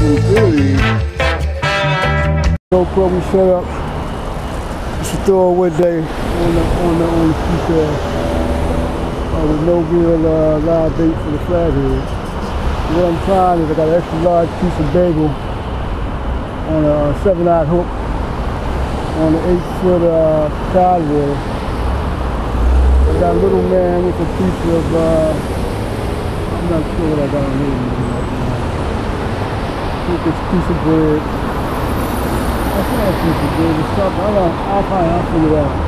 in Philly. GoPro we set up. It's a throwaway day on the on the on the keypad. Uh, with no real uh, live bait for the flathead. What I'm trying is I got an extra large piece of bagel on a seven aught hook on an eight foot uh, water. I got a little man with a piece of uh, I'm not sure what I got on here. It's a piece of bread. I think a piece of bread or something. I don't, I'll find I'll figure it out.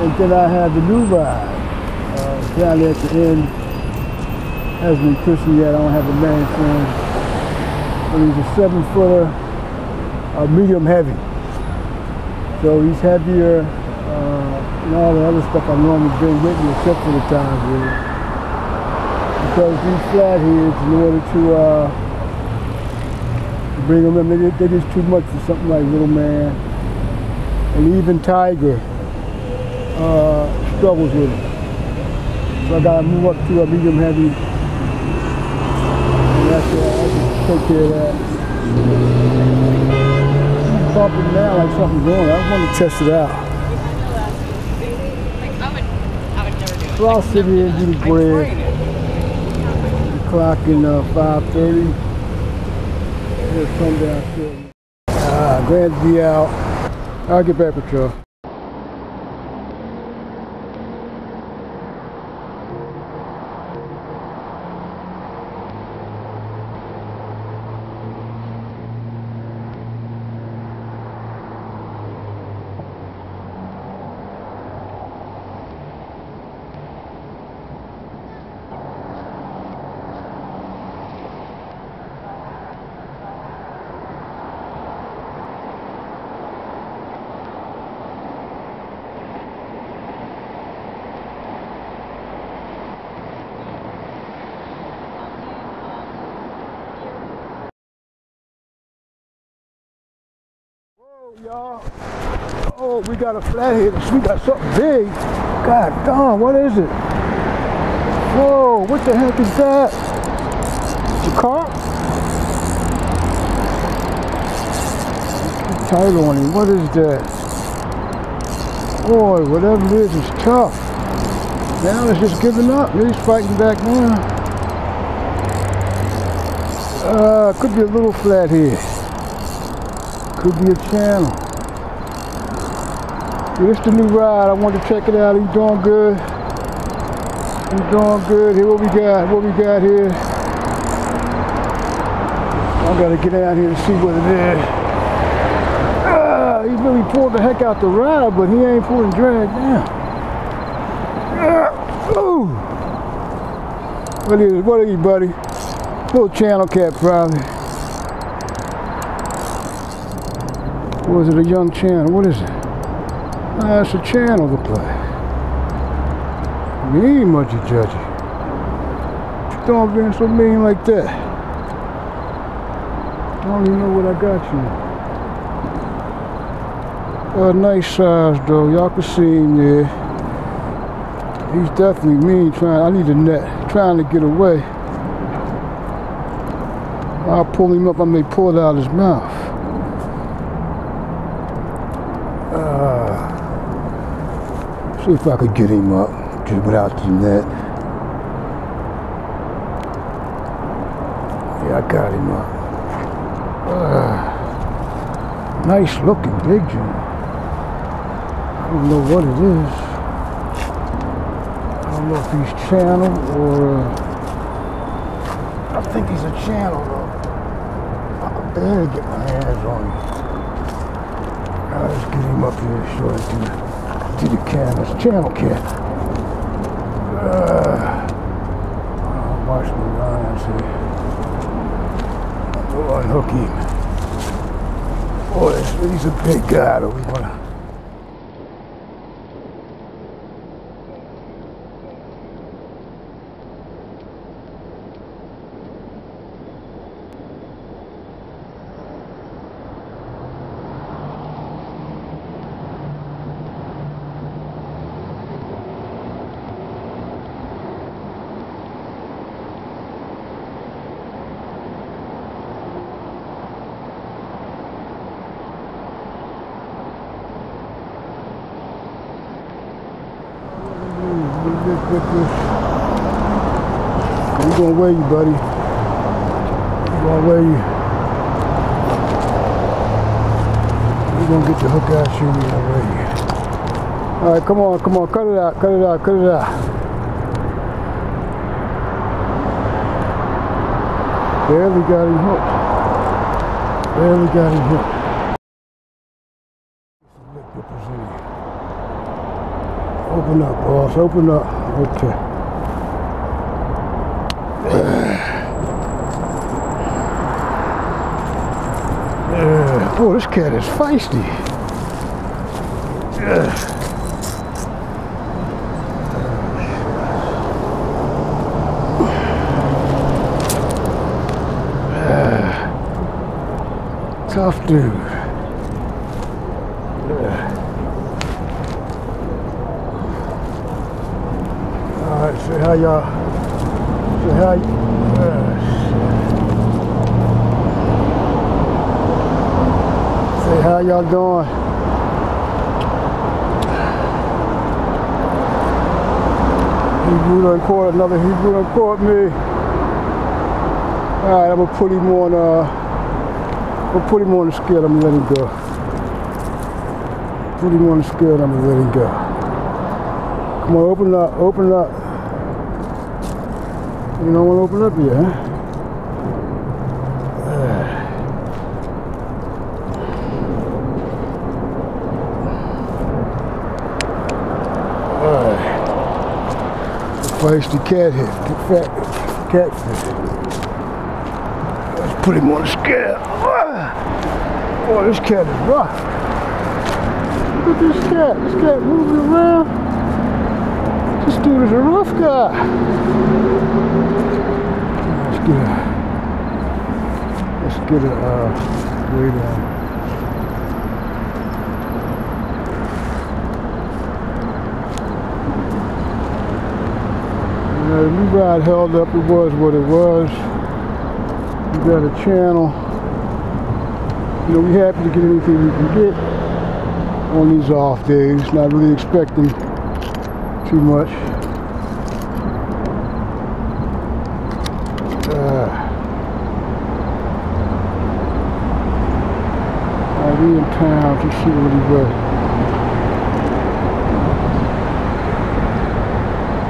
And then I have the new ride. Uh, at the end. Hasn't been christened yet. I don't have the name for him. But he's a seven footer, uh, medium heavy. So he's heavier uh, and all the other stuff I normally bring with me except for the times really. Because these flatheads, in order to uh, bring them in, they, they're just too much for something like Little Man. And even Tiger uh, struggles with it. So I gotta move up to a medium heavy. And that's uh, I can take care of that. Bumping now like something's going. I want to test it out. Like, I would, I would never do it. So I'll sit here and do the I'm bread. The clock in uh, 5.30. It'll come glad to be out. I'll get back with y'all. Y'all. Oh, we got a flathead. We got something big. God darn, what is it? Whoa, what the heck is that? The carp? The title on him. What is that? Boy, whatever it is, it's tough. Now it's just giving up. He's fighting back now. Uh, could be a little flathead. Could be a channel. This the new ride. I want to check it out. He's doing good. He's doing good. Here, what we got? What we got here? I gotta get out here and see what it is. Ah, he really pulled the heck out the ride, but he ain't pulling drag down. Ah, ooh. What is? What are you, buddy? Little channel cat, probably. Or is it a young channel? What is it? Ah, it's a channel to play. Much a judgy. You don't being so mean like that. I don't even know what I got you. A nice size though. Y'all can see him there. He's definitely mean trying I need a net. Trying to get away. I'll pull him up, I may pull it out his mouth. See if I could get him up just without the net. Yeah, I got him up. Uh, nice looking Jim. I don't know what it is. I don't know if he's channel or uh, I think he's a channel though. I could barely get my hands on him. Now let's get him up here so I can to the canvas. Channel cat. Uh, oh, watch me lines here. We'll unhook him. Boy, he's a big guy though. We whippers. We're gonna weigh you, buddy. We're gonna weigh you. We're gonna get your hook out, shoe, we're gonna weigh you. All right, come on, come on, cut it out, cut it out, cut it out. Barely got him hooked. Barely got him hooked. Some lip whippers in here. Open up, boss. Open up. Okay. Yeah. Oh, Boy, this cat is feisty. Yeah. Tough dude. Yeah. All right, say how y'all, say how, uh, how y'all doing. Hebrew done caught another Hebrew done caught me. All right, I'm gonna put him on. Uh, I'm gonna put him on the scale. I'm gonna let him go. Put him on the scale. I'm gonna let him go. Come on, open up, open up. You don't want to open up yet, huh? Alright. Feisty cat here. Fat catfish. Let's put him on the scale. Boy, this cat is rough. Look at this cat. This cat moving around. This dude is a rough guy. Get a, let's get a uh, weight on. Yeah, the new ride held up. It was what it was. We got a channel. You know, we happy to get anything we can get on these off days. Not really expecting too much. Uh, in to see what he was?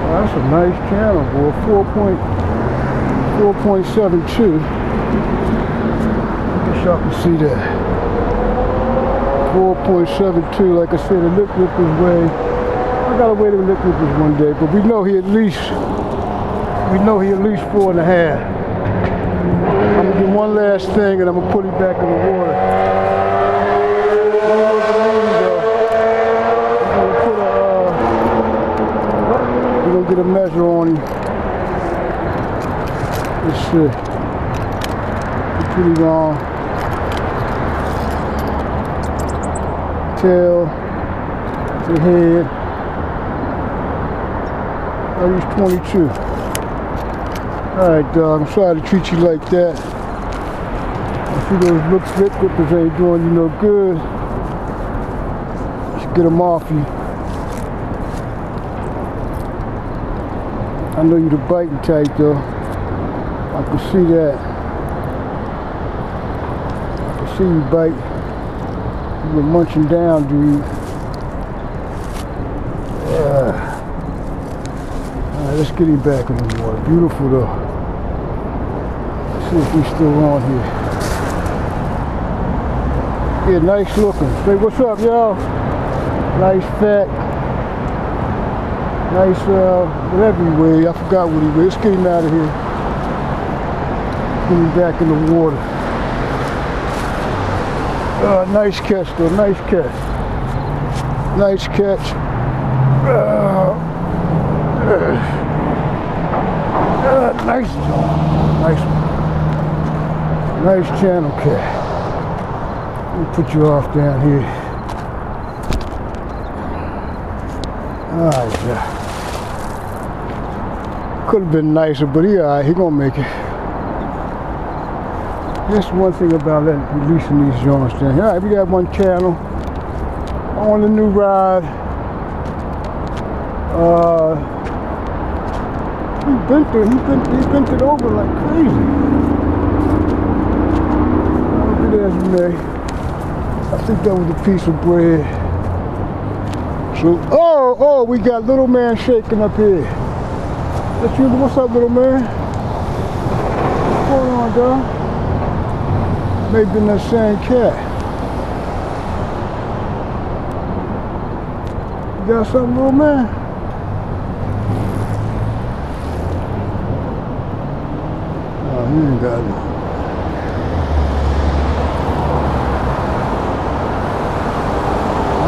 Well, that's a nice channel, boy. 4.4.72. I Guess y'all can see that. 4.72, like I said, the lip whippers way. I gotta weigh the lip whippers one day, but we know he at least, we know he at least four and a half. I'm gonna do one last thing and I'm gonna put him back in the water. Don't look at me, though. I'm gonna put a, uh, we're get a measure on him. It's pretty long. Tail to head. Oh, he's 22. Alright, dog, I'm sorry to treat you like that. I see those lip flip whippers ain't doing you no good. Should get them off you. I know you're the biting type though. I can see that. I can see you bite. You were munching down, dude. Alright, let's get him back in the water. Beautiful though. Let's see if he's still on here. Yeah, nice looking. Say, what's up, y'all? Nice fat. Nice, uh, whatever weighed. I forgot what he weighed. Let's get him out of here. Get him back in the water. Uh, nice catch, though. Nice catch. Nice catch. Uh, uh, nice. Nice. Nice channel cat. Let me put you off down here. Alright, yeah. Could have been nicer, but he alright. He gonna make it. That's one thing about letting, releasing these joints down here. All right, we got one channel on the new ride. Uh, He bent it, he bent, he bent it over like crazy. Look at this, man. I think that was a piece of bread. So, oh, oh, we got little man shaking up here. That's you, what's up, little man? What's going on, dog? Maybe in that same cat. You got something, little man? Oh, he ain't got it.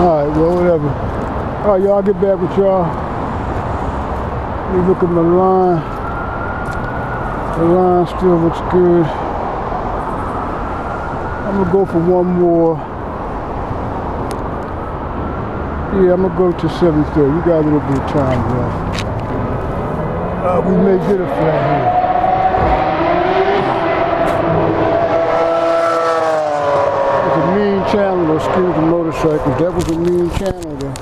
All right, well, whatever. All right, y'all, get back with y'all. Me look at my line. The line still looks good. I'm gonna go for one more. Yeah, I'm gonna go to 7:30. You got a little bit of time left. Uh, we may get a flat here. It's a mean channel, excuse the motorcycle. That was a mean channel though.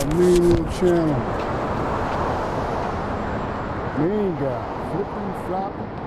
A mean little channel. Guy. Flipping, flopping.